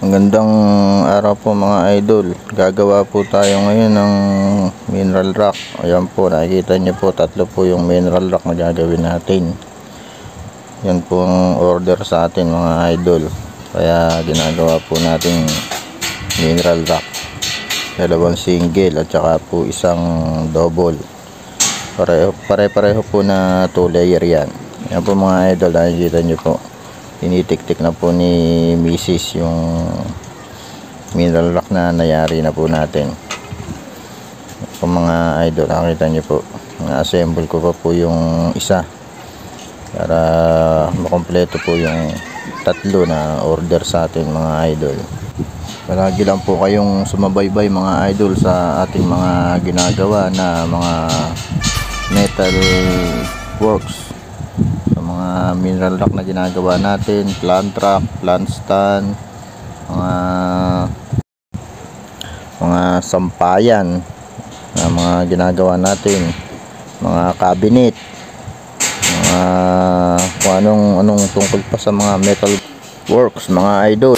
Magandang araw po mga idol. Gagawa po tayo ngayon ng mineral rock. Ayan po, nakikita niyo po, tatlo po yung mineral rock na gagawin natin. Yan po ang order sa atin mga idol. Kaya ginagawa po natin mineral rock. Dalawang single at saka po isang double. Pareho, pare-pareho po na 2 layer yan. Yan po mga idol, nakikita niyo po tinitik-tik na po ni Mrs. yung mineral rock na nayari na po natin. Po mga idol nakita nyo po. Na-assemble ko pa po yung isa para makompleto po yung tatlo na order sa atin mga idol. Palagi lang po kayong sumabaybay mga idol sa ating mga ginagawa na mga metal works mga mineral rock na ginagawa natin plant rock, plant stand mga mga sampayan na mga ginagawa natin mga cabinet mga kung anong, anong tungkol pa sa mga metal works mga idol